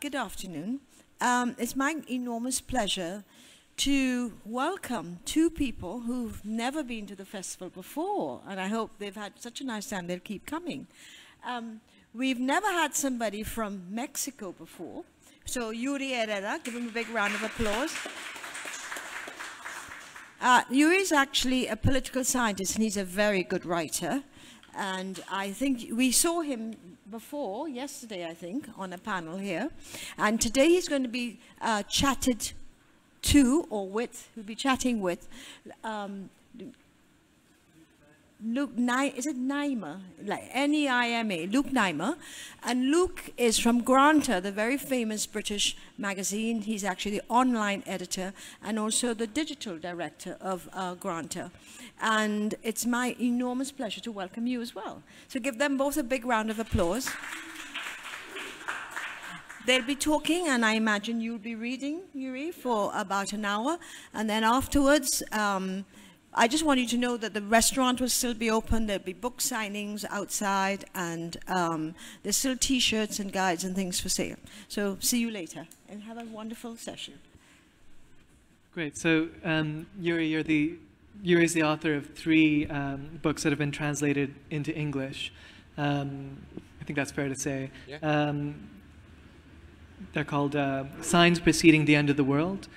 good afternoon. Um, it's my enormous pleasure to welcome two people who've never been to the festival before, and I hope they've had such a nice time they'll keep coming. Um, we've never had somebody from Mexico before, so Yuri Herrera, give him a big round of applause. Uh, Yuri is actually a political scientist, and he's a very good writer. And I think we saw him before, yesterday, I think, on a panel here. And today he's going to be uh, chatted to, or with, he'll be chatting with um, Luke Ni is it Neima? Like N-E-I-M-A, Luke Neima. And Luke is from Granta, the very famous British magazine. He's actually the online editor and also the digital director of uh, Granta. And it's my enormous pleasure to welcome you as well. So give them both a big round of applause. They'll be talking, and I imagine you'll be reading, Yuri, for about an hour. And then afterwards, um, I just want you to know that the restaurant will still be open. There'll be book signings outside, and um, there's still T-shirts and guides and things for sale. So see you later, and have a wonderful session. Great. So um, Yuri, you're the Yuri is the author of three um, books that have been translated into English. Um, I think that's fair to say. Yeah. Um, they're called uh, Signs Preceding the End of the World,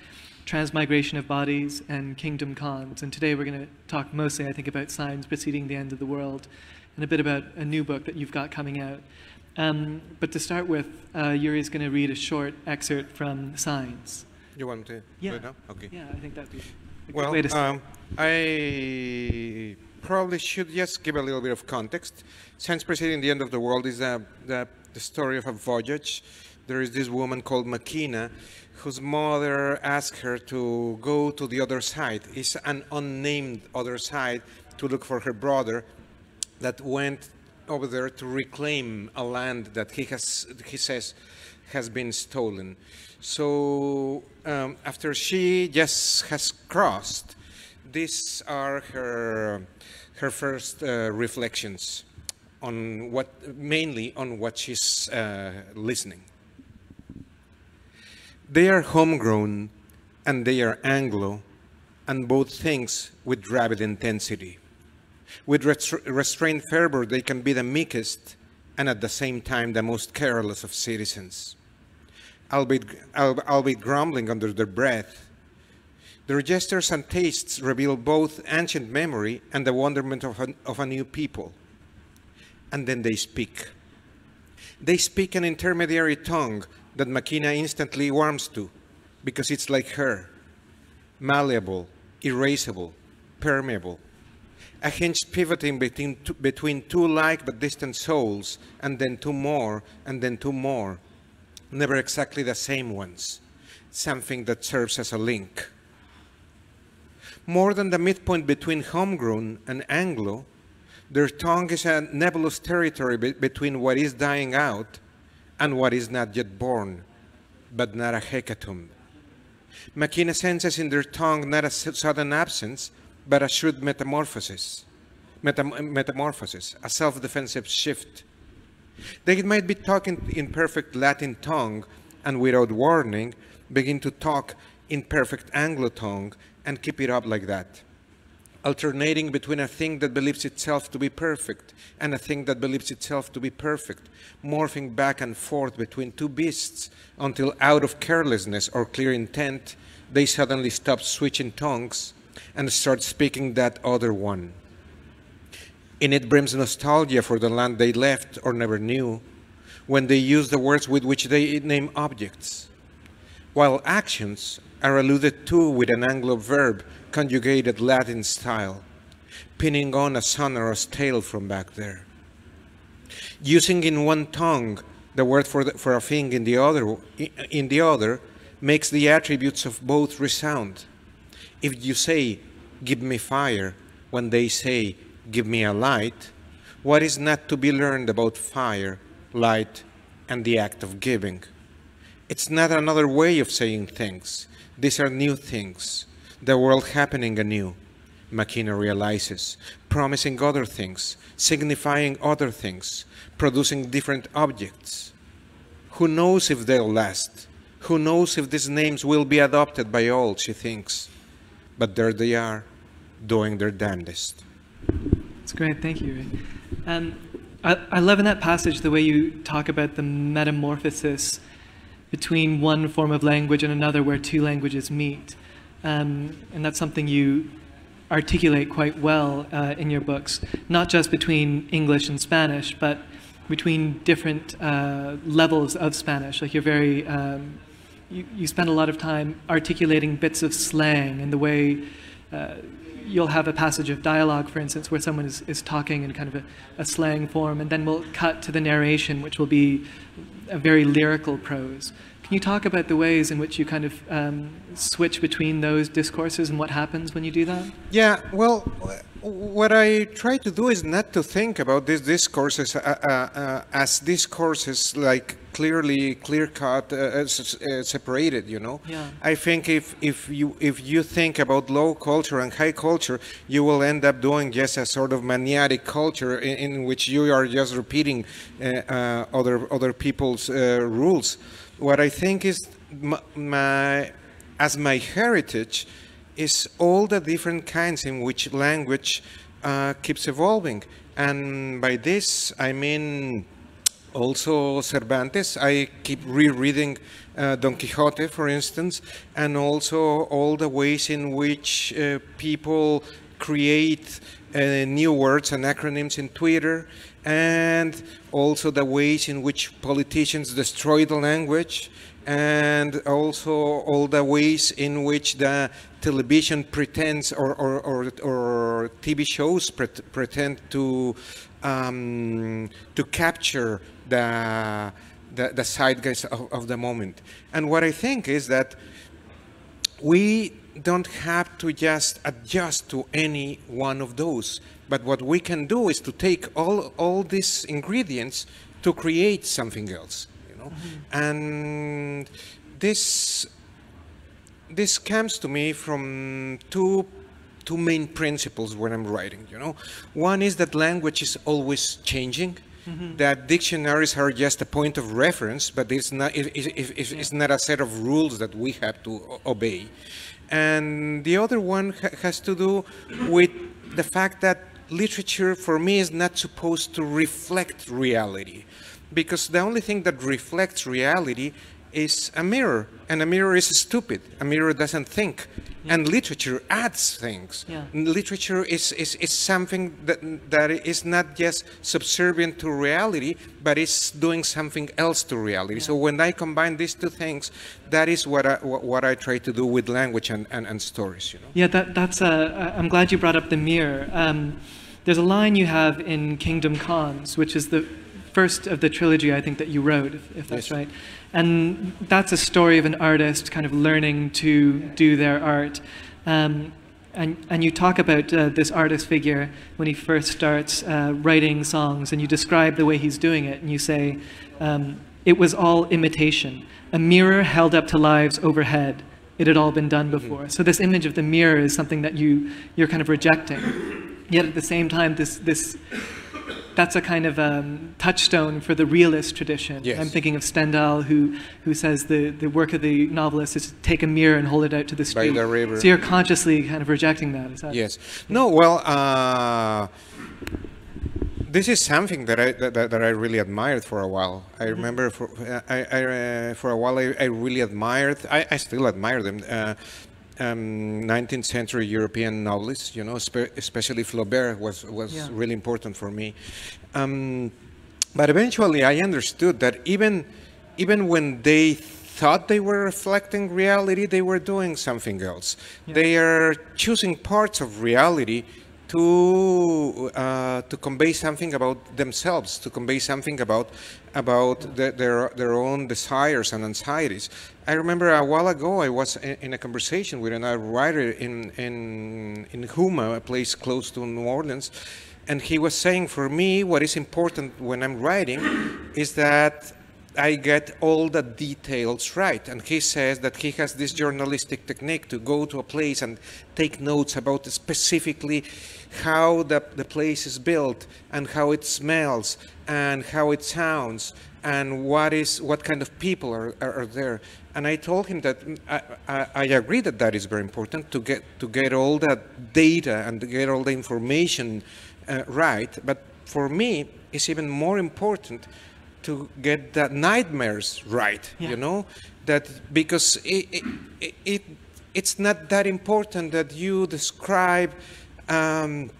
Transmigration of Bodies, and Kingdom Cons. And today we're going to talk mostly, I think, about signs preceding the end of the world and a bit about a new book that you've got coming out. Um, but to start with, uh, Yuri is going to read a short excerpt from Signs. You want to Yeah. now? Okay. Yeah, I think that'd be a good Well, way to start. um, I probably should just give a little bit of context. Signs preceding the end of the world is uh, the, the story of a voyage. There is this woman called Makina whose mother asked her to go to the other side. It's an unnamed other side to look for her brother that went over there to reclaim a land that he has he says has been stolen. So um, after she just has crossed, these are her her first uh, reflections on what mainly on what she's uh, listening. They are homegrown and they are Anglo, and both things with rabid intensity. With restra- restrained fervor, they can be the meekest and at the same time the most careless of citizens. Albeit, al- albeit grumbling under their breath, their gestures and tastes reveal both ancient memory and the wonderment of a, of a new people. And then they speak. They speak an intermediary tongue that Makina instantly warms to because it's like her malleable, erasable, permeable. A hinge pivoting between two, between two like but distant souls, and then two more, and then two more. Never exactly the same ones. Something that serves as a link. More than the midpoint between homegrown and Anglo, their tongue is a nebulous territory be- between what is dying out and what is not yet born, but not a hecatomb. Makina senses in their tongue not a sudden absence, but a shrewd metamorphosis. Metam- metamorphosis, a self-defensive shift. They might be talking in perfect Latin tongue and without warning begin to talk in perfect Anglo tongue and keep it up like that. Alternating between a thing that believes itself to be perfect and a thing that believes itself to be perfect, morphing back and forth between two beasts until out of carelessness or clear intent, they suddenly stop switching tongues and start speaking that other one. In it brims nostalgia for the land they left or never knew, when they use the words with which they name objects, while actions are alluded to with an Anglo verb conjugated Latin style, pinning on a sonorous tail from back there. Using in one tongue the word for, the, for a thing in the other in the other makes the attributes of both resound. If you say, Give me fire, when they say, Give me a light, what is not to be learned about fire, light, and the act of giving? It's not another way of saying things. These are new things, the world happening anew. Makina realizes, promising other things, signifying other things, producing different objects. Who knows if they'll last? Who knows if these names will be adopted by all, she thinks. But there they are, doing their damnedest. It's great, thank you. Um, I, I love in that passage the way you talk about the metamorphosis between one form of language and another where two languages meet. Um, and that's something you articulate quite well uh, in your books, not just between English and Spanish, but between different uh, levels of Spanish. Like you're very, um, you, you spend a lot of time articulating bits of slang and the way uh, you'll have a passage of dialogue, for instance, where someone is, is talking in kind of a, a slang form, and then we'll cut to the narration, which will be a very lyrical prose. Can you talk about the ways in which you kind of um, switch between those discourses and what happens when you do that? Yeah, well, what I try to do is not to think about these discourses uh, uh, uh, as discourses like clearly clear cut uh, uh, separated you know Yeah. i think if if you if you think about low culture and high culture you will end up doing just a sort of maniatic culture in, in which you are just repeating uh, uh, other other people's uh, rules what i think is my, my as my heritage is all the different kinds in which language uh, keeps evolving and by this i mean also Cervantes. I keep rereading uh, Don Quixote, for instance, and also all the ways in which uh, people create uh, new words and acronyms in Twitter, and also the ways in which politicians destroy the language, and also all the ways in which the television pretends or, or, or, or TV shows pret- pretend to um, to capture the, the, the zeitgeist of, of the moment. And what I think is that we don't have to just adjust to any one of those. But what we can do is to take all, all these ingredients to create something else. You know? Mm-hmm. And this, this comes to me from two two main principles when I'm writing, you know. One is that language is always changing, mm-hmm. that dictionaries are just a point of reference, but it's not, it, it, it, it's not a set of rules that we have to obey. And the other one ha- has to do with the fact that literature for me is not supposed to reflect reality. Because the only thing that reflects reality is a mirror. And a mirror is stupid. A mirror doesn't think and literature adds things Yeah. literature is, is, is something that, that is not just subservient to reality but is doing something else to reality so when i combine these two things that is what i, what what I try to do with language and, and, and stories you know Yeah, that, that's. Uh, I'm glad you brought up the mirror. Um, there's a line you have in Kingdom Cons, which is the first of the trilogy I think that you wrote, if, if that's Yes. right. And that's a story of an artist kind of learning to do their art. Um, and, and you talk about uh, this artist figure when he first starts uh, writing songs, and you describe the way he's doing it, and you say, um, It was all imitation, a mirror held up to lives overhead. It had all been done before. So this image of the mirror is something that you you're kind of rejecting. Yet at the same time, this this that's a kind of um, touchstone for the realist tradition. Yes. I'm thinking of Stendhal, who who says the, the work of the novelist is to take a mirror and hold it out to the By street. the river. So you're consciously kind of rejecting that. Is that Yes. No. Well, uh, this is something that I that, that that I really admired for a while. I remember for I, I uh, for a while I, I really admired. I, I still admire them. Uh, um, 19th century European novelists, you know, especially Flaubert was was Yeah. really important for me. Um, but eventually, I understood that even even when they thought they were reflecting reality, they were doing something else. They are choosing parts of reality to uh, to convey something about themselves, to convey something about about the, their their own desires and anxieties. I remember a while ago I was in, a conversation with another writer in in in Houma, a place close to New Orleans, and he was saying for me what is important when I'm writing is that I get all the details right. And he says that he has this journalistic technique to go to a place and take notes about specifically how the, the place is built and how it smells and how it sounds and what is what kind of people are, are, are there. And I told him that I, I, I, agree that that is very important to get to get all that data and to get all the information uh, right. But for me, it's even more important to get the nightmares right. Yeah. You know that because it, it, it, it's not that important that you describe um,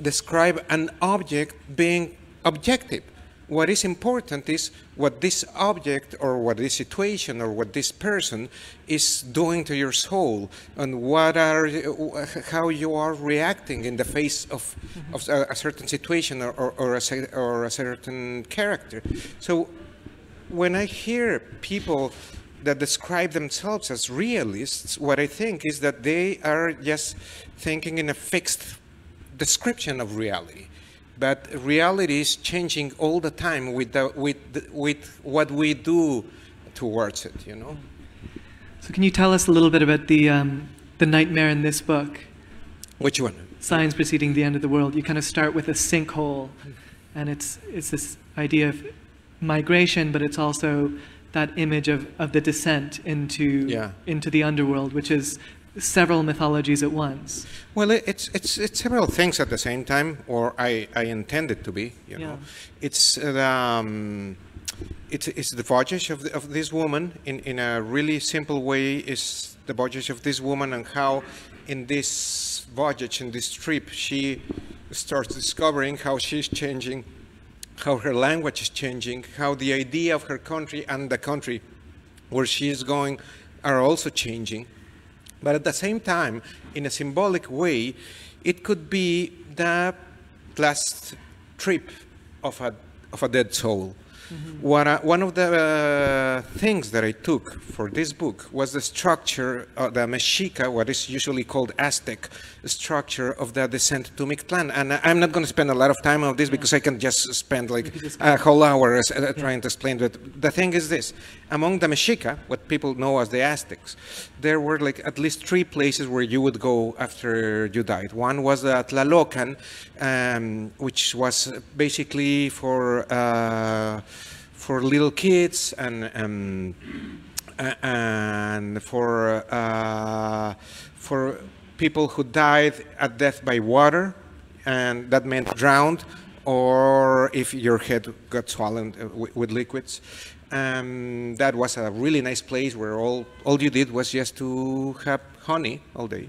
describe an object being objective what is important is what this object or what this situation or what this person is doing to your soul and what are how you are reacting in the face of, mm-hmm. of a, a, certain situation or, or, or, a, or a certain character. So when I hear people that describe themselves as realists, what I think is that they are just thinking in a fixed description of reality but reality is changing all the time with, the, with, the, with what we do towards it, you know. So can you tell us a little bit about the, um, the nightmare in this book? Which one? Signs preceding the end of the world. You kind of start with a sinkhole, and it's, it's this idea of migration, but it's also that image of, of the descent into, yeah. into the underworld, which is several mythologies at once. Well, it's it's it's several things at the same time, or I I intend it to be. You know, it's um, it's it's the voyage of the, of this woman in in a really simple way. Is the voyage of this woman and how in this voyage in this trip she starts discovering how she's changing, how her language is changing, how the idea of her country and the country where she is going are also changing but at the same time, in a symbolic way, it could be the last trip of a, of a dead soul. Mm-hmm. What I, one of the uh, things that I took for this book was the structure, of the Mexica, what is usually called Aztec structure of the descent to Mictlan. And I'm not going to spend a lot of time on this because I can just spend like a whole hour uh, trying to explain it. The thing is this, among the Mexica, what people know as the Aztecs, there were like at least three places where you would go after you died. One was uh, Tlalocan, um, which was basically for uh, for little kids and um, and for uh, for people who died at death by water, and that meant drowned, or if your head got swollen uh, with liquids. Um, that was a really nice place where all, all you did was just to have honey all day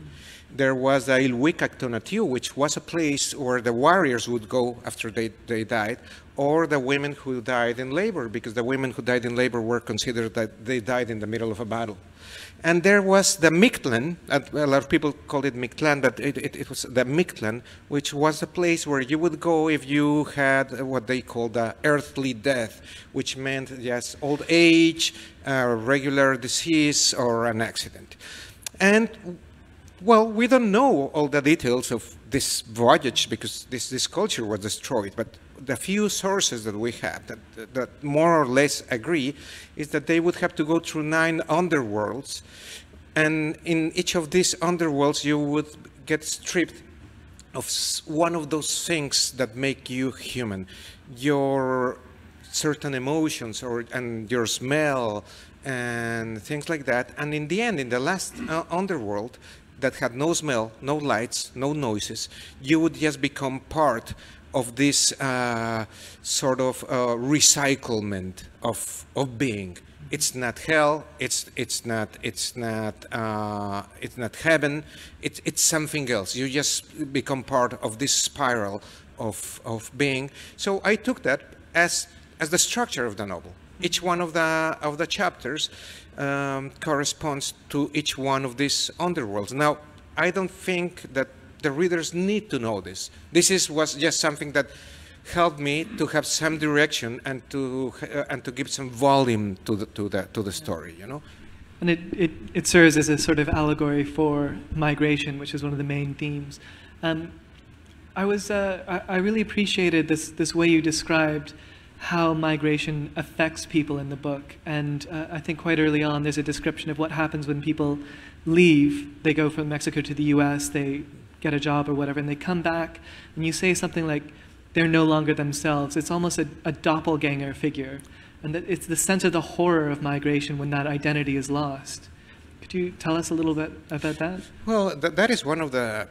there was the Tonatiuh, which was a place where the warriors would go after they, they died, or the women who died in labor, because the women who died in labor were considered that they died in the middle of a battle. And there was the Mictlan, a lot of people called it Mictlan, but it, it, it was the Mictlan, which was a place where you would go if you had what they called the earthly death, which meant yes, old age, uh, regular disease, or an accident. And well, we don't know all the details of this voyage because this, this culture was destroyed, but the few sources that we have that, that more or less agree is that they would have to go through nine underworlds, and in each of these underworlds you would get stripped of one of those things that make you human, your certain emotions or and your smell and things like that. And in the end, in the last uh, underworld, that had no smell, no lights, no noises, you would just become part of this uh, sort of uh, recyclement of, of being. It's not hell. It's it's not it's not uh, it's not heaven. It's it's something else. You just become part of this spiral of of being. So I took that as as the structure of the novel. Each one of the of the chapters um, corresponds to each one of these underworlds. Now, I don't think that the readers need to know this. This is, was just something that helped me to have some direction and to, uh, and to give some volume to the, to the, to the story, you know? And it, it, it serves as a sort of allegory for migration, which is one of the main themes. Um, I was uh, I, I, really appreciated this this way you described how migration affects people in the book. And uh, I think quite early on, there's a description of what happens when people leave. They go from Mexico to the US, they get a job or whatever, and they come back, and you say something like, they're no longer themselves. It's almost a, a doppelganger figure. And that it's the sense of the horror of migration when that identity is lost. Could you tell us a little bit about that? Well, th that is one of the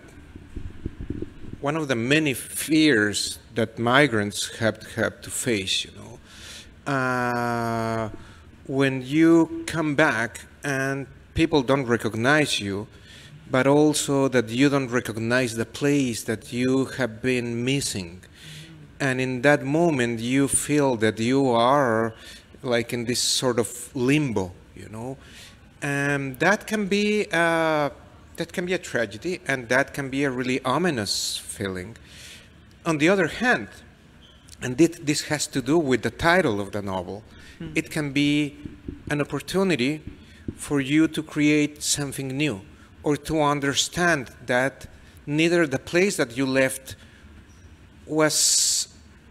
one of the many fears that migrants have, have to face, you know. Uh, when you come back and people don't recognize you, but also that you don't recognize the place that you have been missing. And in that moment, you feel that you are like in this sort of limbo, you know. And that can be uh, that can be a tragedy, and that can be a really ominous feeling. On the other hand, and this has to do with the title of the novel, mm. it can be an opportunity for you to create something new or to understand that neither the place that you left was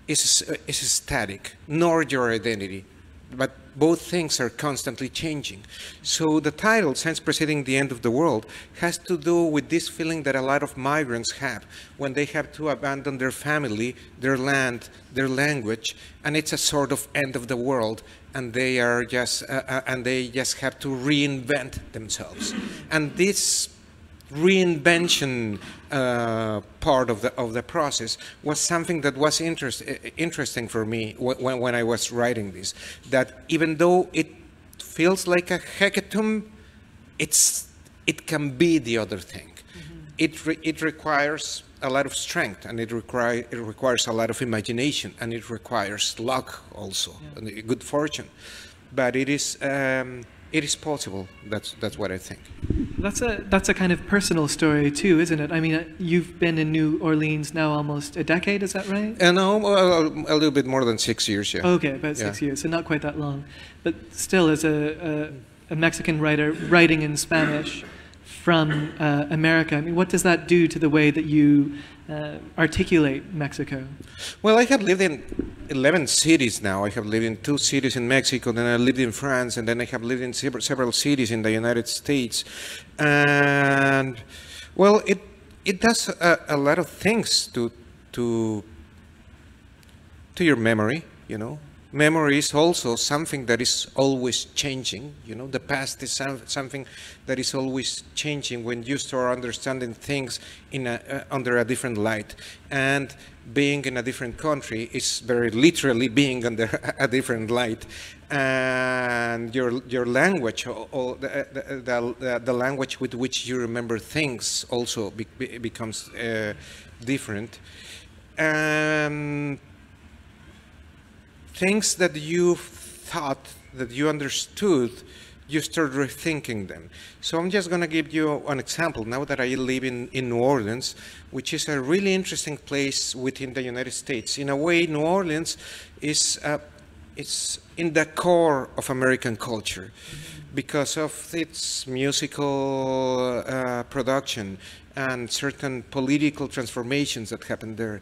is, is static, nor your identity, but both things are constantly changing. So the title, Signs Preceding the End of the World, has to do with this feeling that a lot of migrants have when they have to abandon their family, their land, their language, and it's a sort of end of the world, and they are just, uh, uh, and they just have to reinvent themselves. And this reinvention uh, part of the of the process was something that was interest, interesting for me when, when I was writing this. That even though it feels like a hecatomb, it's it can be the other thing. Mm -hmm. It re, it requires a lot of strength and it, require, it requires a lot of imagination and it requires luck also yeah. and good fortune. But it is. Um, it is possible. That's that's what I think. That's a that's a kind of personal story too, isn't it? I mean, uh, you've been in New Orleans now almost a decade. Is that right? Uh, no, a, a little bit more than six years. Yeah. Okay, about six years, so not quite that long, but still, as a, a, a Mexican writer writing in Spanish from uh, America, I mean, what does that do to the way that you uh, articulate Mexico? Well, I have lived in 11 cities now. I have lived in two cities in Mexico, then I lived in France, and then I have lived in several cities in the United States. And, well, it, it does a, a lot of things to, to, to your memory, you know memory is also something that is always changing. You know, the past is something that is always changing when you start understanding things in a, uh, under a different light. And being in a different country is very literally being under a different light. And your, your language, or the, the, the, the language with which you remember things also be, be, becomes uh, different. Um, things that you thought that you understood, you start rethinking them. So I'm just going to give you an example now that I live in, in New Orleans, which is a really interesting place within the United States. In a way, New Orleans is uh, it's in the core of American culture because of its musical uh, production and certain political transformations that happened there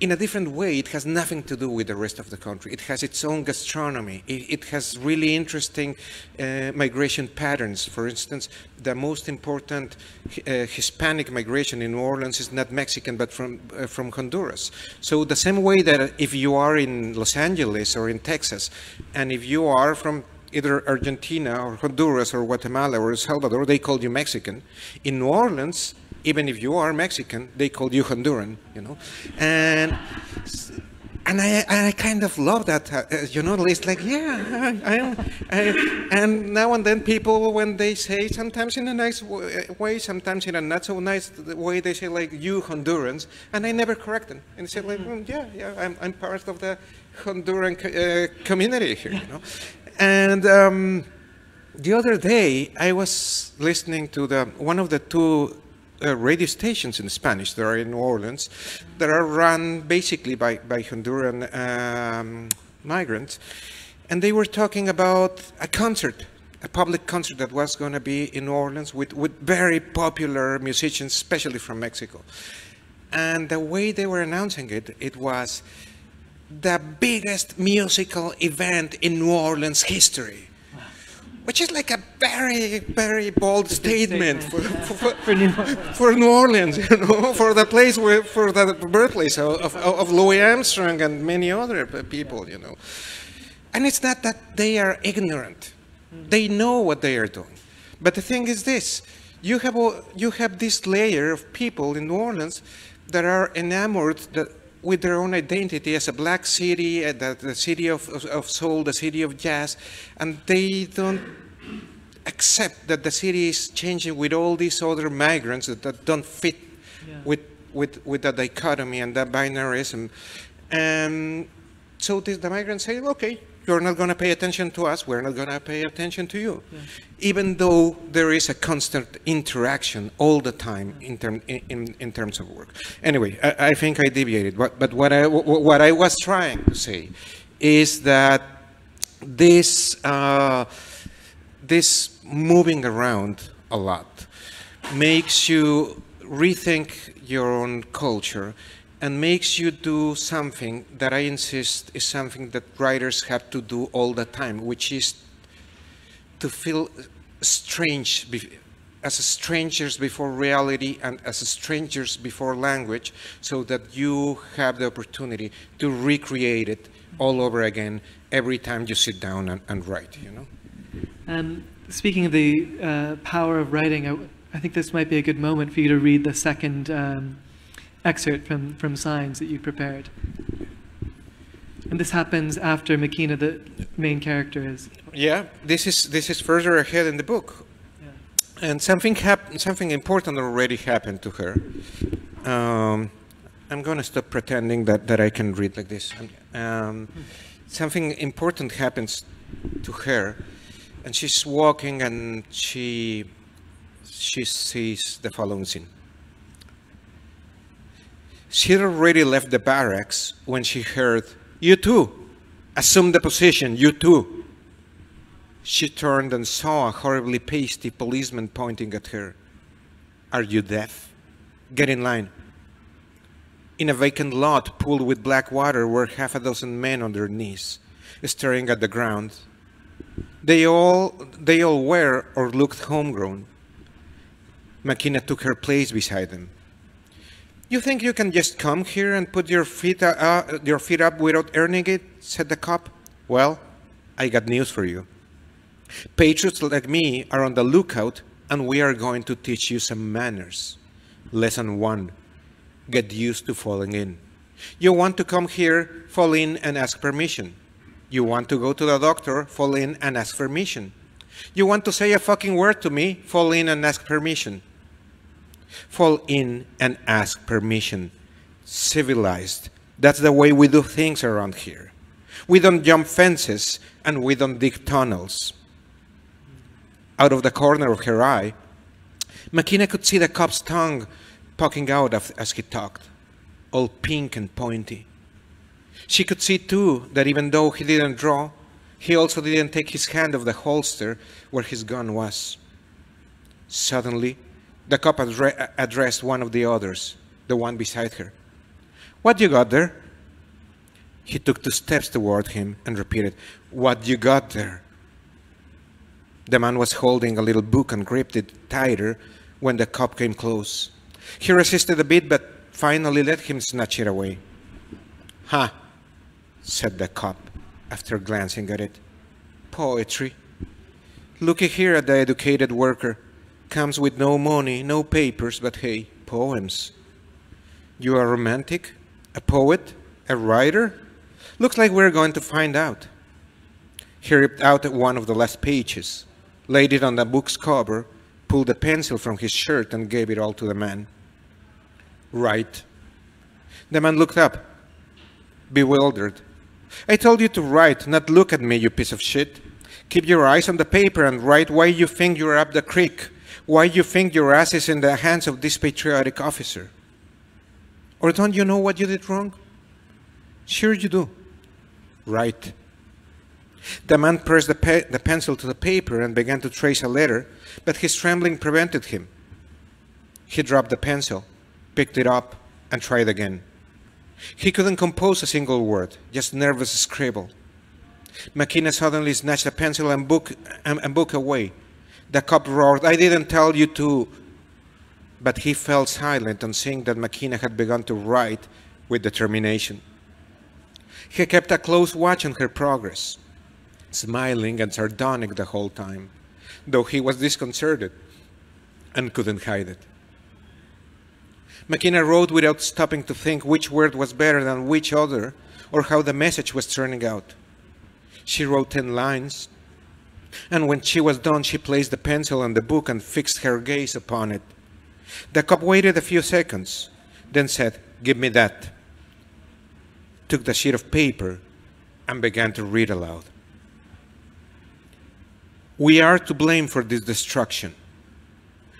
in a different way, it has nothing to do with the rest of the country. It has its own gastronomy. It, it has really interesting uh, migration patterns. For instance, the most important uh, Hispanic migration in New Orleans is not Mexican, but from, uh, from Honduras. So the same way that if you are in Los Angeles or in Texas, and if you are from either Argentina or Honduras or Guatemala or El Salvador, they call you Mexican. In New Orleans, even if you are Mexican, they call you Honduran, you know, and and I, I kind of love that, uh, you know, it's like, yeah, I, I, and now and then people, when they say, sometimes in a nice way, sometimes in a not so nice way, they say like, you Hondurans, and I never correct them, and say like, mm, yeah, yeah, I'm, I'm part of the Honduran uh, community here, you know, and um, the other day I was listening to the one of the two uh, radio stations in Spanish that are in New Orleans that are run basically by, by Honduran um, migrants. And they were talking about a concert, a public concert that was going to be in New Orleans with, with very popular musicians, especially from Mexico. And the way they were announcing it, it was the biggest musical event in New Orleans history. Which is like a very, very bold statement, statement. For, for, For New Orleans. for New Orleans, you know, for the place where, for the birthplace of, of, of Louis Armstrong and many other people, you know. And it's not that they are ignorant; they know what they are doing. But the thing is this: you have you have this layer of people in New Orleans that are enamored that, with their own identity as a black city, uh, the, the city of, of, of soul, the city of jazz, and they don't accept that the city is changing with all these other migrants that, that don't fit Yeah. with, with, with the dichotomy and the binarism. And so the, the migrants say, okay, you're not going to pay attention to us, we're not going to pay attention to you. Even though there is a constant interaction all the time in, term, in, in, in terms of work. Anyway, I, I think I deviated, but, but what, I, what I was trying to say is that this, uh, this moving around a lot makes you rethink your own culture and makes you do something that I insist is something that writers have to do all the time, which is to feel strange as strangers before reality and as strangers before language so that you have the opportunity to recreate it all over again every time you sit down and, and write you know Um, speaking of the uh, power of writing, I, I think this might be a good moment for you to read the second um, excerpt from, from Signs that you prepared. And this happens after Makina, the main character, is. yeah this is this is further ahead in the book Yeah. and something happened something important already happened to her um, i'm going to stop pretending that, that i can read like this um, something important happens to her and she's walking and she she sees the following scene she already left the barracks when she heard you too assume the position you too she turned and saw a horribly pasty policeman pointing at her. Are you deaf? Get in line. In a vacant lot pooled with black water were half a dozen men on their knees, staring at the ground. They all, they all were or looked homegrown. Makina took her place beside them. You think you can just come here and put your feet, uh, uh, your feet up without earning it? said the cop. Well, I got news for you. Patriots like me are on the lookout, and we are going to teach you some manners. Lesson one Get used to falling in. You want to come here, fall in and ask permission. You want to go to the doctor, fall in and ask permission. You want to say a fucking word to me, fall in and ask permission. Fall in and ask permission. Civilized. That's the way we do things around here. We don't jump fences and we don't dig tunnels out of the corner of her eye, Makina could see the cop's tongue poking out as he talked, all pink and pointy. She could see, too, that even though he didn't draw, he also didn't take his hand off the holster where his gun was. Suddenly, the cop addre- addressed one of the others, the one beside her. What you got there? He took two steps toward him and repeated, What you got there? The man was holding a little book and gripped it tighter when the cop came close. He resisted a bit, but finally let him snatch it away. Ha, said the cop after glancing at it. Poetry. Looky here at the educated worker. Comes with no money, no papers, but hey, poems. You are romantic? A poet? A writer? Looks like we're going to find out. He ripped out one of the last pages, laid it on the book's cover, pulled a pencil from his shirt, and gave it all to the man. Write. The man looked up, bewildered. I told you to write, not look at me, you piece of shit. Keep your eyes on the paper and write why you think you're up the creek, why you think your ass is in the hands of this patriotic officer. Or don't you know what you did wrong? Sure you do. Write. The man pressed the, pe- the pencil to the paper and began to trace a letter, but his trembling prevented him. He dropped the pencil, picked it up, and tried again. He couldn't compose a single word, just nervous scribble. Makina suddenly snatched a pencil and book, and, and book away. The cop roared, I didn't tell you to. But he fell silent on seeing that Makina had begun to write with determination. He kept a close watch on her progress, smiling and sardonic the whole time, though he was disconcerted and couldn't hide it. Makina wrote without stopping to think which word was better than which other or how the message was turning out. She wrote 10 lines, and when she was done, she placed the pencil on the book and fixed her gaze upon it. The cop waited a few seconds, then said, Give me that. Took the sheet of paper and began to read aloud. We are to blame for this destruction.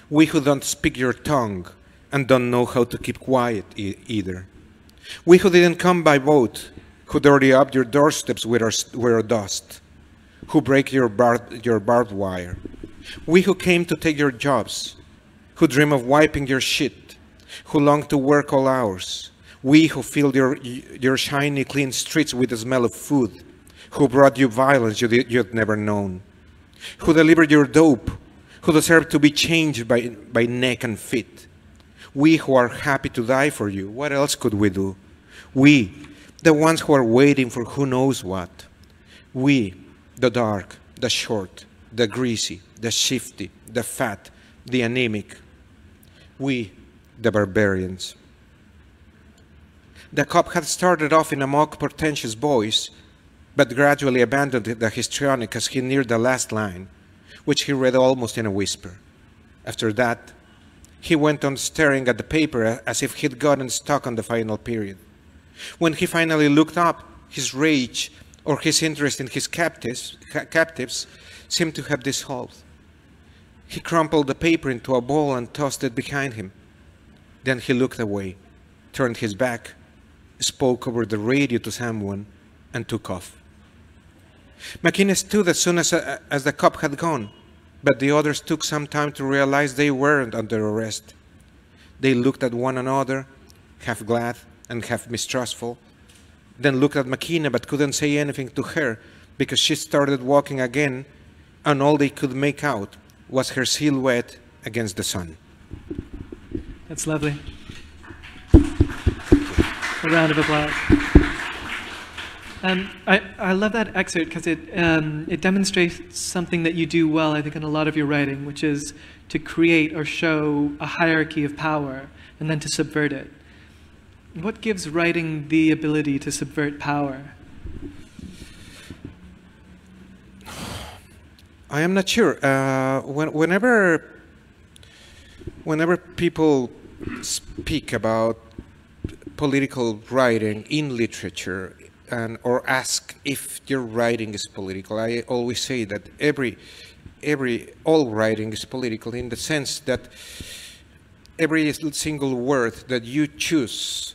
We who don't speak your tongue and don't know how to keep quiet e- either. We who didn't come by boat, who dirty up your doorsteps with our, with our dust, who break your, bar- your barbed wire. We who came to take your jobs, who dream of wiping your shit, who long to work all hours. We who filled your, your shiny, clean streets with the smell of food, who brought you violence you you'd never known, who delivered your dope, who deserve to be changed by, by neck and feet. We who are happy to die for you, what else could we do? We, the ones who are waiting for who knows what. We, the dark, the short, the greasy, the shifty, the fat, the anemic. We, the barbarians. The cop had started off in a mock portentous voice, but gradually abandoned the histrionic as he neared the last line, which he read almost in a whisper. After that, he went on staring at the paper as if he'd gotten stuck on the final period. When he finally looked up, his rage or his interest in his captives, ca- captives seemed to have dissolved. He crumpled the paper into a ball and tossed it behind him. Then he looked away, turned his back, spoke over the radio to someone, and took off. Makina stood as soon as, uh, as the cop had gone, but the others took some time to realize they weren't under arrest. They looked at one another, half glad and half mistrustful, then looked at Makina but couldn't say anything to her because she started walking again, and all they could make out was her silhouette against the sun. That's lovely. A round of applause. Um, I, I love that excerpt because it, um, it demonstrates something that you do well, I think, in a lot of your writing, which is to create or show a hierarchy of power and then to subvert it. What gives writing the ability to subvert power? I am not sure. Uh, when, whenever, whenever people speak about political writing in literature, and or ask if your writing is political, I always say that every, every all writing is political in the sense that every single word that you choose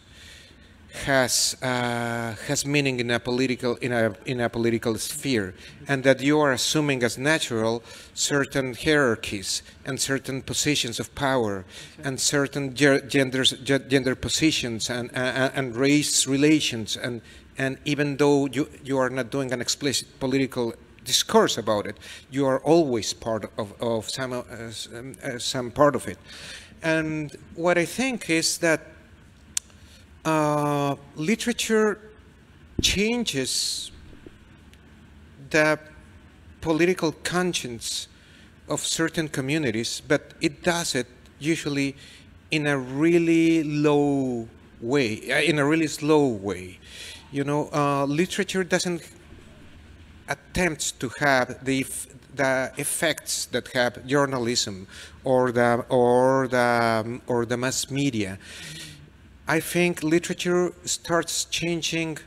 has uh, has meaning in a political in a in a political sphere, and that you are assuming as natural certain hierarchies and certain positions of power, and certain ge- genders ge- gender positions and uh, and race relations, and and even though you you are not doing an explicit political discourse about it, you are always part of of some uh, some, uh, some part of it, and what I think is that uh, literature changes the political conscience of certain communities, but it does it usually in a really low way, uh, in a really slow way. You know, uh, literature doesn't attempt to have the the effects that have journalism or the or the or the mass media. I think literature starts changing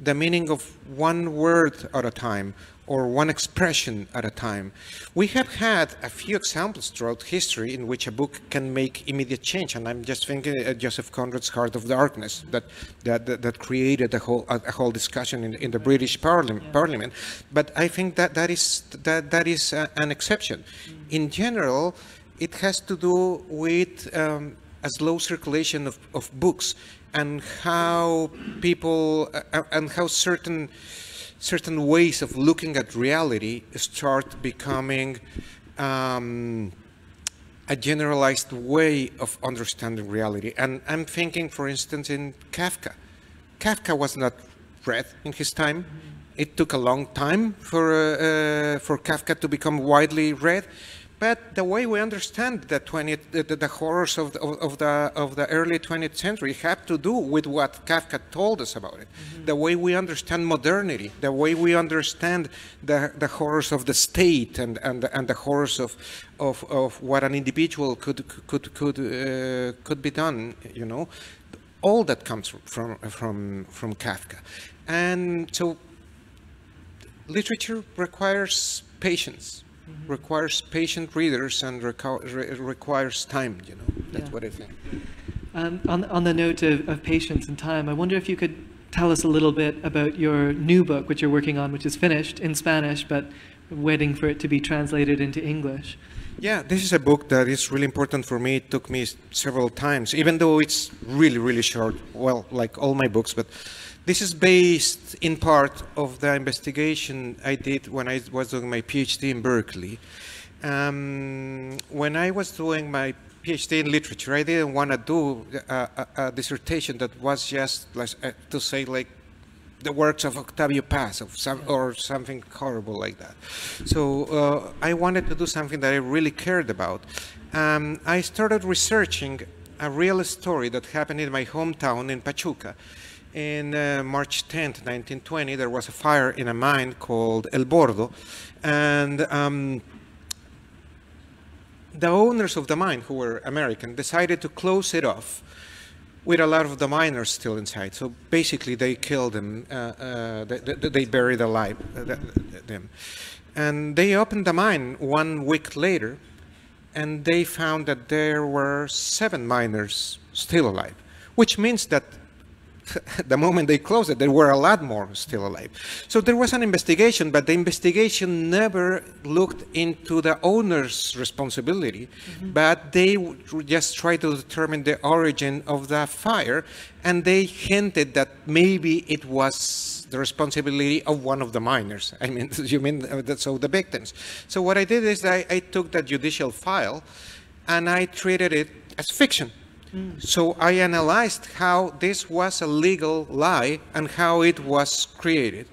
the meaning of one word at a time or one expression at a time. We have had a few examples throughout history in which a book can make immediate change, and I'm just thinking of Joseph Conrad's Heart of Darkness that that, that, that created a whole a, whole discussion in, in the British Parliament, yeah. Parliament. But I think that that is that that is a, an exception. In general, it has to do with um, a slow circulation of, of books and how people uh, uh, and how certain certain ways of looking at reality start becoming um, a generalized way of understanding reality. And I'm thinking, for instance, in Kafka. Kafka was not read in his time. It took a long time for, uh, uh, for Kafka to become widely read. But the way we understand the, 20th, the, the horrors of the, of, the, of the early 20th century have to do with what Kafka told us about it. Mm -hmm. The way we understand modernity, the way we understand the, the horrors of the state and, and, and the horrors of, of, of what an individual could, could, could, uh, could be done, you know. All that comes from, from, from Kafka. And so literature requires patience. Requires patient readers and re requires time, you know. That's yeah. what I think. Um, on, on the note of, of patience and time, I wonder if you could tell us a little bit about your new book, which you're working on, which is finished in Spanish, but waiting for it to be translated into English. Yeah, this is a book that is really important for me. It took me several times, even though it's really, really short. Well, like all my books, but this is based in part of the investigation I did when I was doing my PhD in Berkeley. Um, when I was doing my PhD in literature, I didn't want to do a, a, a, dissertation that was just like, uh, to say like the works of Octavio Paz some, or something horrible like that. So uh, I wanted to do something that I really cared about. Um, I started researching a real story that happened in my hometown in Pachuca in uh, March 10th, 1920, there was a fire in a mine called El Bordo, and um, the owners of the mine, who were American, decided to close it off with a lot of the miners still inside. So basically, they killed them, uh, uh, they, they, buried alive uh, them. And they opened the mine one week later, and they found that there were seven miners still alive, which means that the moment they closed it, there were a lot more still alive. So there was an investigation, but the investigation never looked into the owner's responsibility, mm -hmm. but they just tried to determine the origin of the fire, and they hinted that maybe it was the responsibility of one of the miners. I mean, you mean uh, so the victims. So what I did is I, I took that judicial file and I treated it as fiction. So I analyzed how this was a legal lie and how it was created.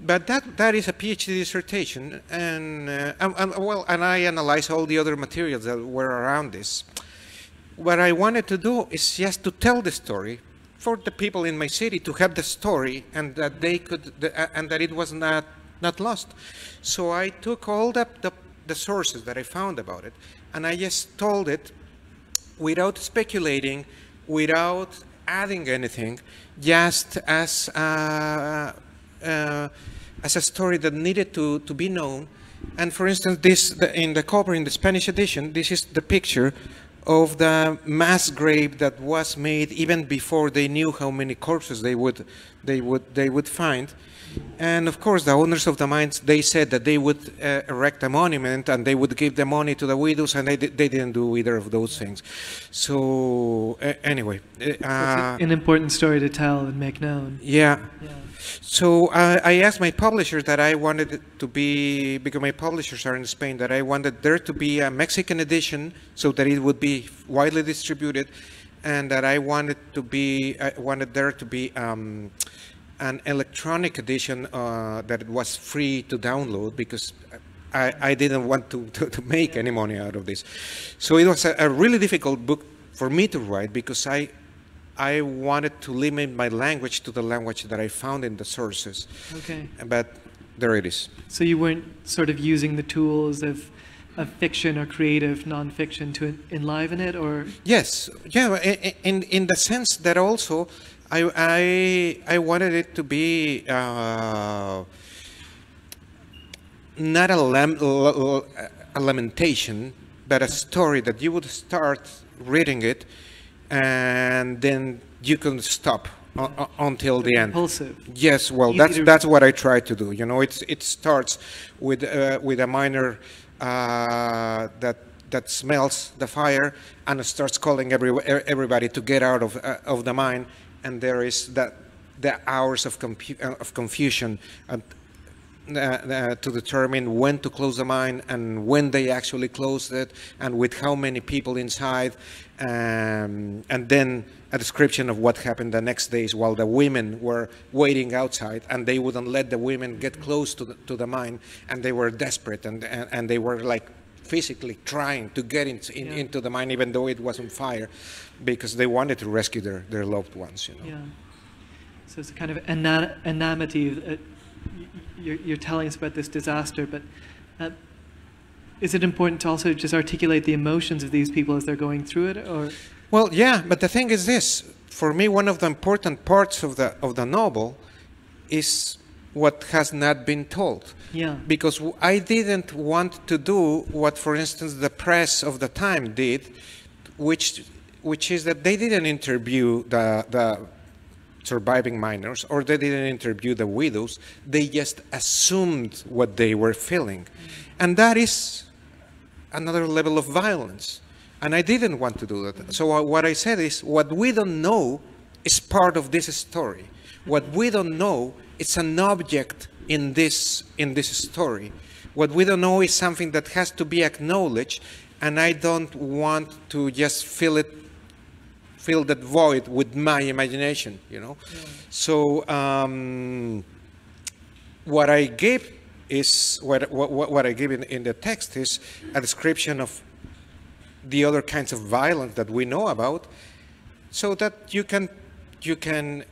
But that, that is a PhD dissertation, and, uh, and, and, well, and I analyzed all the other materials that were around this. What I wanted to do is just to tell the story for the people in my city to have the story and that they could, uh, and that it was not, not lost. So I took all the, the, the sources that I found about it, and I just told it without speculating, without adding anything, just as a, uh, as a story that needed to, to be known. And for instance, this the, in the cover in the Spanish edition, this is the picture of the mass grave that was made even before they knew how many corpses they would they would they would find. And of course, the owners of the mines, they said that they would uh, erect a monument and they would give the money to the widows, and they, they didn't do either of those things. So uh, anyway. Uh, an important story to tell and make known. Yeah. yeah. So uh, I asked my publishers that I wanted to be, because my publishers are in Spain, that I wanted there to be a Mexican edition so that it would be widely distributed, and that I wanted to be, I wanted there to be um, an electronic edition uh, that was free to download because I, I didn't want to, to, to, make any money out of this. So it was a, a, really difficult book for me to write because I, I wanted to limit my language to the language that I found in the sources. Okay. But there it is. So you weren't sort of using the tools of, of fiction or creative nonfiction to enliven it, or? Yes. Yeah. In in the sense that also I, I, I wanted it to be uh, not a, lam a lamentation, but a story that you would start reading it and then you can stop until the end. Impulsive. Yes, well, Easy that's that's what I try to do. You know, it's it starts with uh, with a miner uh, that that smells the fire and starts calling every, everybody to get out of, uh, of the mine. And there is that the hours of, uh, of confusion uh, uh, to determine when to close the mine and when they actually closed it and with how many people inside. Um, and then a description of what happened the next days while the women were waiting outside and they wouldn't let the women get close to the, to the mine and they were desperate and, and, and they were like physically trying to get in, in, Yeah. into the mine even though it was on fire because they wanted to rescue their, their loved ones, you know. Yeah. So it's a kind of anonymity. Uh, y- you're, you're telling us about this disaster, but uh, is it important to also just articulate the emotions of these people as they're going through it, or? Well, yeah, but the thing is this: for me, one of the important parts of the of the novel is what has not been told. yeah, Because I didn't want to do what, for instance, the press of the time did, which which is that they didn't interview the the surviving miners or they didn't interview the widows. They just assumed what they were feeling, and that is another level of violence. And I didn't want to do that. So uh, what I said is, what we don't know is part of this story. What we don't know is an object in this in this story. What we don't know is something that has to be acknowledged, and I don't want to just fill it fill that void with my imagination. You know. So. Um, what I gave is what, what, what I give in, in the text is a description of the other kinds of violence that we know about, so that you can you can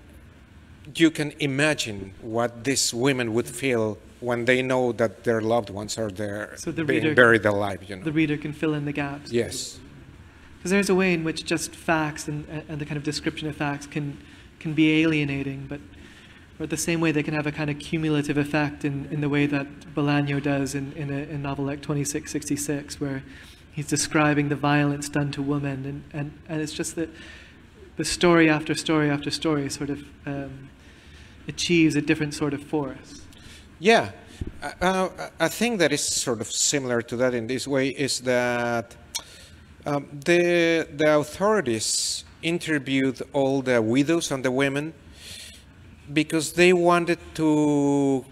you can imagine what these women would feel when they know that their loved ones are there So the being reader- buried alive. You know. the reader can fill in the gaps. yes. Because there's a way in which just facts and, and the kind of description of facts can, can be alienating, but or the same way they can have a kind of cumulative effect in, in the way that Bolaño does in, in a, in novel like 2666, where he's describing the violence done to women, and, and, and it's just that the story after story after story sort of um, achieves a different sort of force. Yeah, uh, uh, a thing that is sort of similar to that in this way is that um, the the authorities interviewed all the widows and the women because they wanted to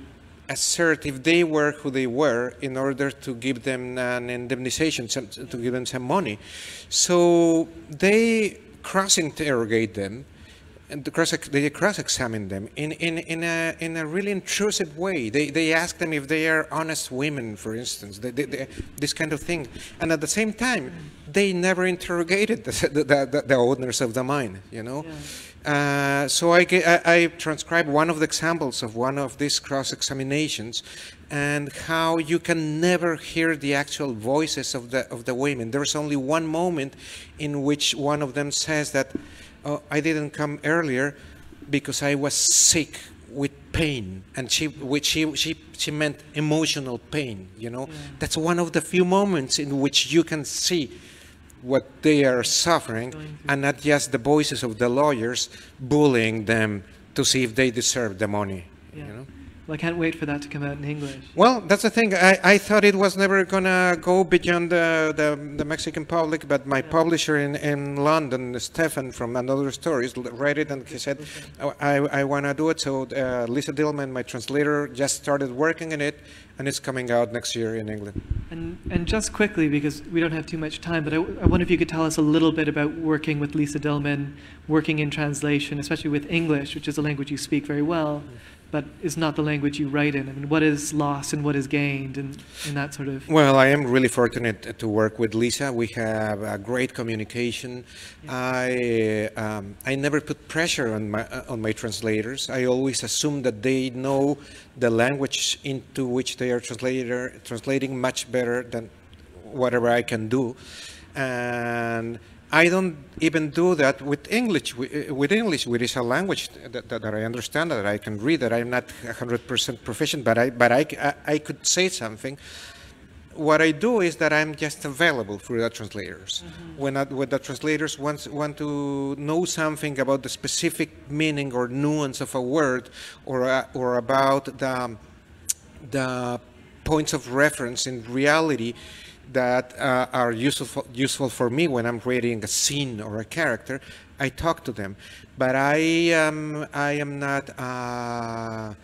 assert if they were who they were in order to give them an indemnization, some, to give them some money. So they cross-interrogate them and cross they cross-examine them in, in, in, a, in a really intrusive way. They, they ask them if they are honest women, for instance, they, they, they, this kind of thing. And at the same time, they never interrogated the, the, the, the owners of the mine, you know? Uh, so I, I, I transcribed one of the examples of one of these cross-examinations and how you can never hear the actual voices of the, of the women. There's only one moment in which one of them says that, oh, I didn't come earlier because I was sick with pain. And she, which she, she, she meant emotional pain, you know. That's one of the few moments in which you can see what they are suffering and not just the voices of the lawyers bullying them to see if they deserve the money, Yeah. you know. Well, I can't wait for that to come out in English. Well, that's the thing. I, I thought it was never going to go beyond the, the, the Mexican public, but my publisher in, in London, Stefan from And Other Stories, read it and he said, "Oh, I, I want to do it. So uh, Lisa Dillman, my translator, just started working on it, and it's coming out next year in England. And, and just quickly, because we don't have too much time, but I, I wonder if you could tell us a little bit about working with Lisa Dillman, working in translation, especially with English, which is a language you speak very well, but is not the language you write in. I mean, what is lost and what is gained, and, and that sort of. Well, I am really fortunate to work with Lisa. We have a great communication. I um, I never put pressure on my uh, on my translators. I always assume that they know the language into which they are translator translating much better than whatever I can do, and I don't even do that with English. With English, which is a language that, that, that I understand, that I can read, that I'm not 100% proficient, but I but I, I- I could say something what I do is that I'm just available for the translators. When, I, when the translators want, want to know something about the specific meaning or nuance of a word or, uh, or about the, the points of reference in reality, that uh, are useful, useful for me when I'm creating a scene or a character. I talk to them, but I am I am not. Uh,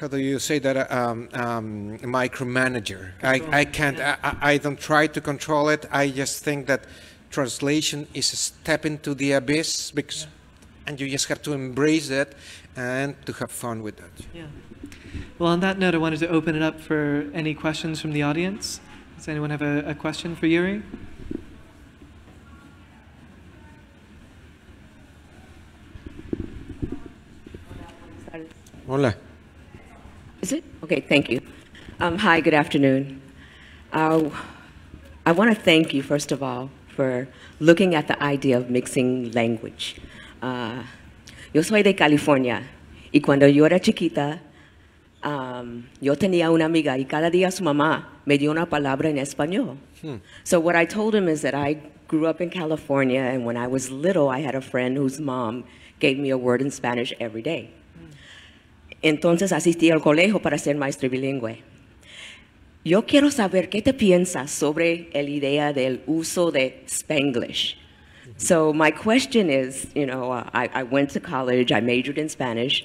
how do you say that? Um, um, micromanager. I, I can't. I, I don't try to control it. I just think that translation is a step into the abyss because, and you just have to embrace it and to have fun with it. Yeah. Well, on that note, I wanted to open it up for any questions from the audience. Does anyone have a, a question for Yuri? Hola. Is it? Okay, thank you. Um, hi, good afternoon. Uh, I want to thank you, first of all, for looking at the idea of mixing language. Uh, yo soy de California y cuando yo era chiquita, um, yo tenía una amiga y cada día su mamá me dio una palabra en español. So what I told him is that I grew up in California and when I was little, I had a friend whose mom gave me a word in Spanish every day. Entonces asistí al colegio para ser maestro bilingüe. Yo quiero saber qué te piensas sobre la idea del uso de Spanglish. So my question is, you know, uh, I, I went to college, I majored in Spanish,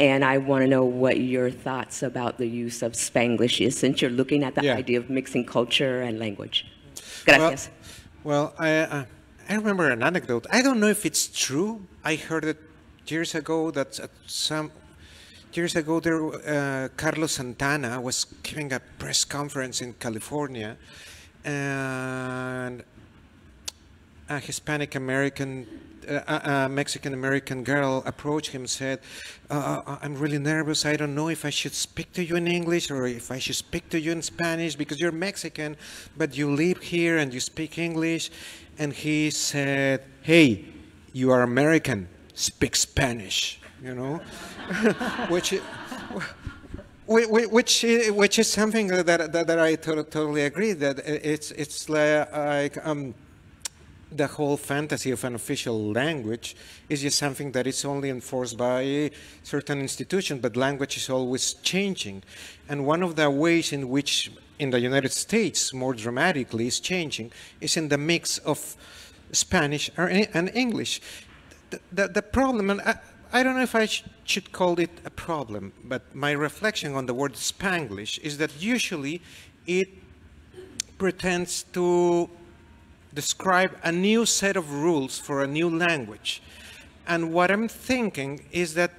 and I want to know what your thoughts about the use of Spanglish is, since you're looking at the Yeah. idea of mixing culture and language. Gracias. Well, well I, uh, I remember an anecdote. I don't know if it's true. I heard it years ago that at some years ago there, uh, Carlos Santana was giving a press conference in California, and a Hispanic American, uh, uh, Mexican American girl approached him and said, uh, uh, I'm really nervous. I don't know if I should speak to you in English or if I should speak to you in Spanish because you're Mexican, but you live here and you speak English. And he said, Hey, you are American, speak Spanish, you know? which, Whi- whi- which which is something that that, that I totally agree that it's it's like, like um, the whole fantasy of an official language is just something that is only enforced by certain institutions, but language is always changing. And one of the ways in which in the United States more dramatically is changing is in the mix of Spanish and English. The, the, the problem, and I, I don't know if I sh- should call it a problem, but my reflection on the word Spanglish is that usually it pretends to describe a new set of rules for a new language. And what I'm thinking is that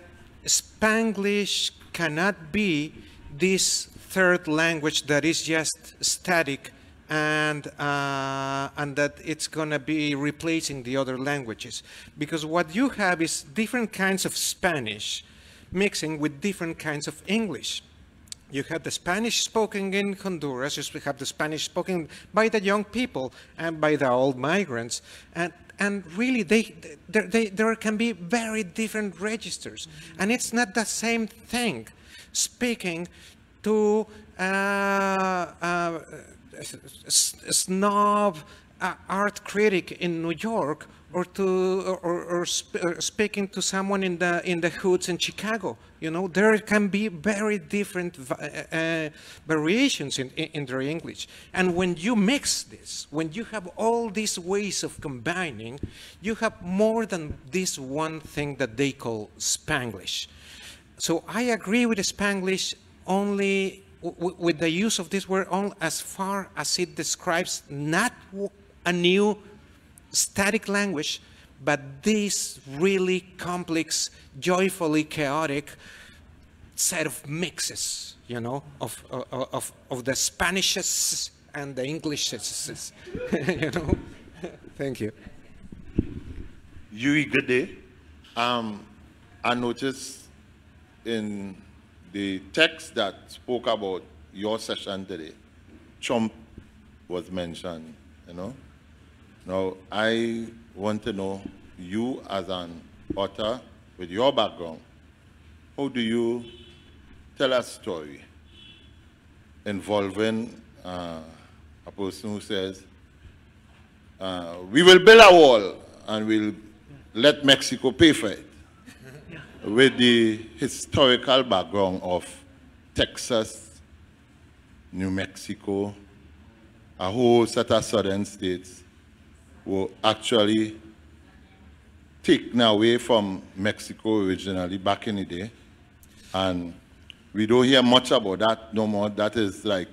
Spanglish cannot be this third language that is just static and, uh, and that it's going to be replacing the other languages. Because what you have is different kinds of Spanish mixing with different kinds of English. You have the Spanish spoken in Honduras, you have the Spanish spoken by the young people and by the old migrants. And, and really, they, there, they, there can be very different registers. And it's not the same thing speaking to uh, uh, snob uh, art critic in New York or to or, or, sp- or speaking to someone in the in the hoods in Chicago. You know, there can be very different uh, uh, variations in, in, their English. And when you mix this, when you have all these ways of combining, you have more than this one thing that they call Spanglish. So I agree with Spanglish only with the use of this word on, as far as it describes not a new static language, but this really complex, joyfully chaotic set of mixes, you know, of, of, of, the Spanishes and the Englishes, you know. Thank you. Yuri, good day. Um, I noticed in the text that spoke about your session today, Trump was mentioned, you know. Now, I want to know, you as an author with your background, how do you tell a story involving uh, a person who says, uh, we will build a wall and we'll let Mexico pay for it. With the historical background of Texas, New Mexico, a whole set of southern states were actually taken away from Mexico originally back in the day. And we don't hear much about that no more. That is like,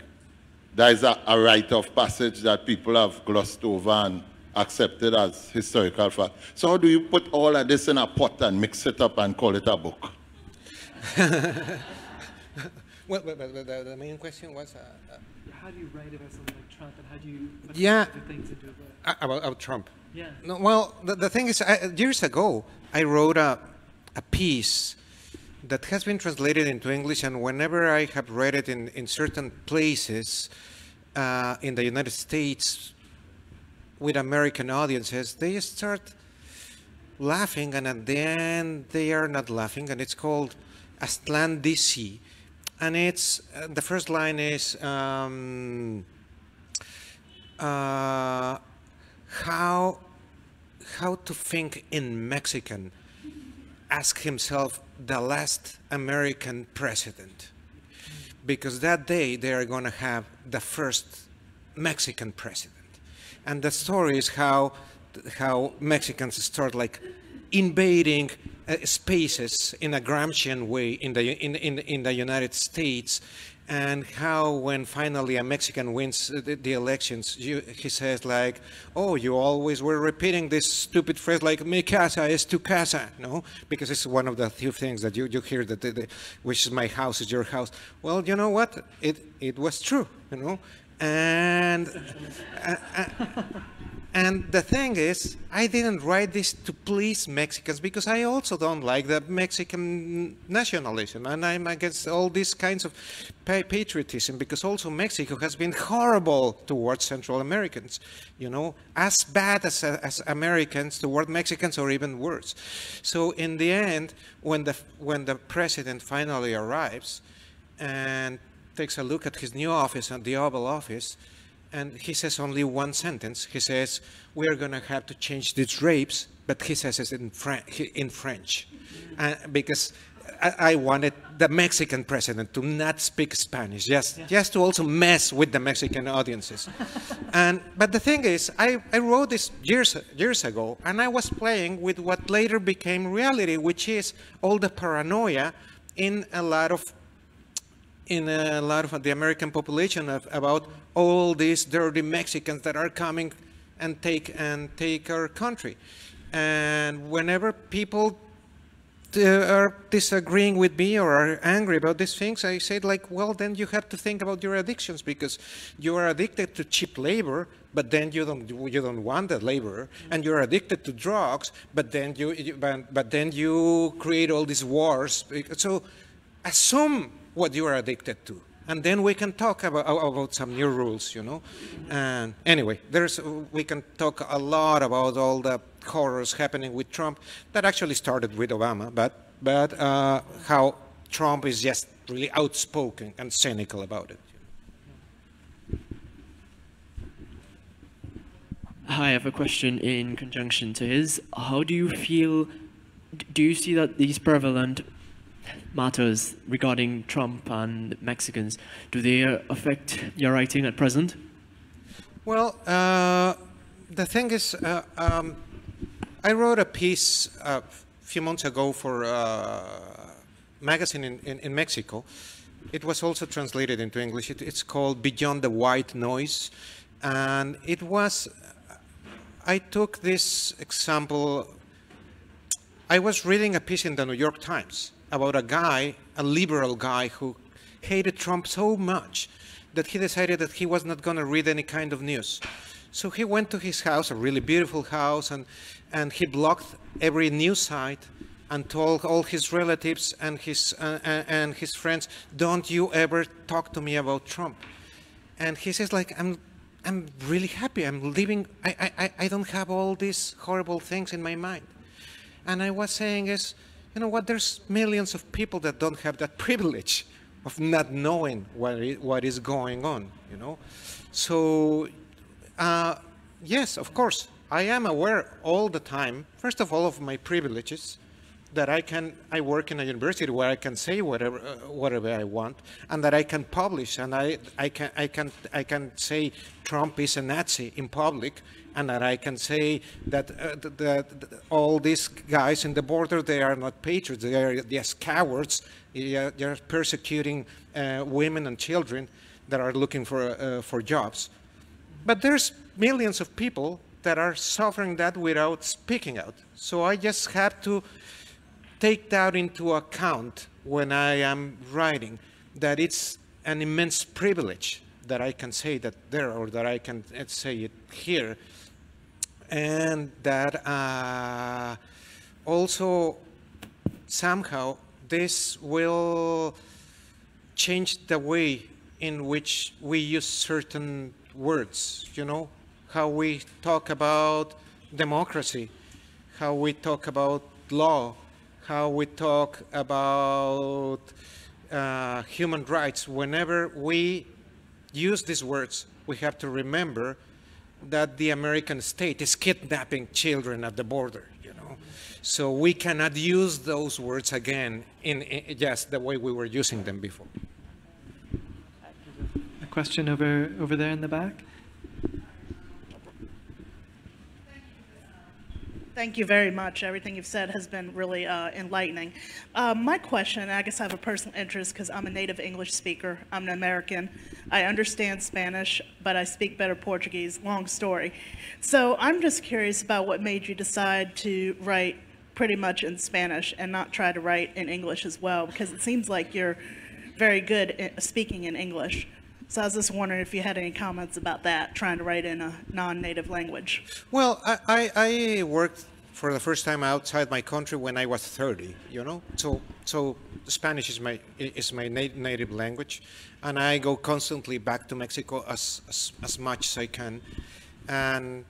that is a, a rite of passage that people have glossed over and accepted as historical fact. So how do you put all of this in a pot and mix it up and call it a book? well, but, but, the, the, main question was... Uh, uh, how do you write about something like Trump and how do you yeah, things into a About, about Trump? Yeah. No, well, the, the thing is, I, years ago, I wrote a, a piece that has been translated into English, and whenever I have read it in, in certain places uh, in the United States with American audiences, they start laughing, and at the end, they are not laughing, and it's called Aztlán DC. And it's, uh, the first line is, um, uh, how, how to think in Mexican ask himself the last American president. Because that day they are going to have the first Mexican president. And the story is how, how Mexicans start like invading uh, spaces in a Gramscian way in the, in, in, in the United States and how when finally a Mexican wins the, the elections, you, he says like, oh, you always were repeating this stupid phrase like, mi casa es tu casa, no? Because it's one of the few things that you, you hear that, the, the, which is my house is your house. Well, you know what? It, it was true, you know? And, uh, uh, and the thing is, I didn't write this to please Mexicans because I also don't like the Mexican nationalism and I'm against all these kinds of patriotism because also Mexico has been horrible towards Central Americans, you know, as bad as, as Americans toward Mexicans or even worse. So in the end, when the, when the president finally arrives and takes a look at his new office and the Oval Office, and he says only one sentence. He says, we are going to have to change these drapes, but he says it in, in French. Uh, because I, I, wanted the Mexican president to not speak Spanish, just, yeah. just to also mess with the Mexican audiences. and, but the thing is, I, I wrote this years, years ago, and I was playing with what later became reality, which is all the paranoia in a lot of in a lot of the American population of, about all these dirty Mexicans that are coming and take and take our country. And whenever people uh, are disagreeing with me or are angry about these things, I said like, well, then you have to think about your addictions because you are addicted to cheap labor, but then you don't you don't want that labor, mm-hmm. and you're addicted to drugs, but then you, you but, but then you create all these wars. So assume what you are addicted to. And then we can talk about, about some new rules, you know. And anyway, there's, we can talk a lot about all the horrors happening with Trump that actually started with Obama, but, but uh, how Trump is just really outspoken and cynical about it. Hi, I have a question in conjunction to his. How do you feel, do you see that these prevalent matters regarding Trump and Mexicans, do they affect your writing at present? Well, uh, the thing is, uh, um, I wrote a piece a few months ago for a uh, magazine in, in, in, Mexico. It was also translated into English. It, it's called Beyond the White Noise. And it was, I took this example, I was reading a piece in the New York Times about a guy, a liberal guy who hated Trump so much that he decided that he was not going to read any kind of news. So he went to his house, a really beautiful house, and, and he blocked every news site and told all his relatives and his, uh, and his friends, don't you ever talk to me about Trump. And he says, like, I'm, I'm really happy. I'm living, I, I, I don't have all these horrible things in my mind. And I was saying is, you know what, there's millions of people that don't have that privilege of not knowing what is, what is going on, you know. So, uh, yes, of course, I am aware all the time, first of all, of my privileges. That I can, I work in a university where I can say whatever, uh, whatever I want, and that I can publish, and I, I, can, I, can, I can say Trump is a Nazi in public, and that I can say that, uh, that, that all these guys in the border, they are not patriots, they are just cowards, they are, they are persecuting uh, women and children that are looking for, uh, for jobs. But there's millions of people that are suffering that without speaking out. So I just have to take that into account when I am writing, that it's an immense privilege that I can say that there or that I can say it here. And that uh, also somehow this will change the way in which we use certain words, you know, how we talk about democracy, how we talk about law, how we talk about uh, human rights. Whenever we use these words, we have to remember that the American state is kidnapping children at the border, you know. So we cannot use those words again in, in just the way we were using them before. A question over over there in the back. Thank you very much. Everything you've said has been really uh, enlightening. Uh, my question, I guess I have a personal interest because I'm a native English speaker. I'm an American. I understand Spanish, but I speak better Portuguese. Long story. So I'm just curious about what made you decide to write pretty much in Spanish and not try to write in English as well, because it seems like you're very good at speaking in English. So I was just wondering if you had any comments about that, trying to write in a non-native language. Well, I, I, I worked for the first time outside my country when I was 30, you know? So, so Spanish is my, is my na native language, and I go constantly back to Mexico as, as, as much as I can. And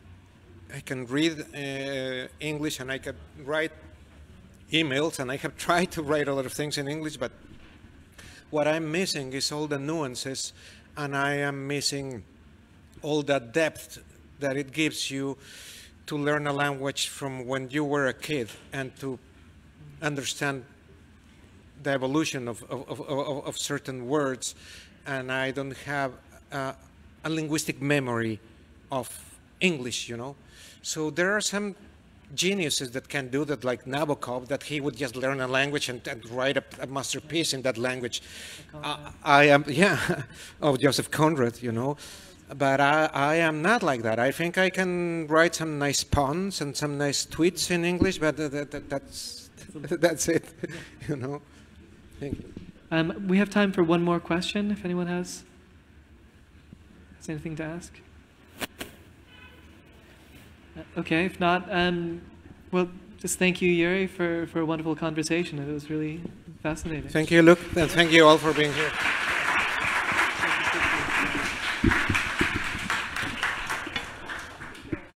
I can read uh, English and I can write emails, and I have tried to write a lot of things in English, but what I'm missing is all the nuances and I am missing all that depth that it gives you to learn a language from when you were a kid and to understand the evolution of, of, of, of certain words. And I don't have uh, a linguistic memory of English, you know. So there are some geniuses that can do that, like Nabokov, that he would just learn a language and, and write a, a, masterpiece in that language. Uh, I am, yeah, of Joseph Conrad, you know. But I, I am not like that. I think I can write some nice puns and some nice tweets in English, but that, that, that's, that's it, you know. Thank you. Um, we have time for one more question, if anyone has, has anything to ask. Okay, if not, um, well, just thank you, Yuri, for, for a wonderful conversation. It was really fascinating. Thank you, Luke, and thank you all for being here.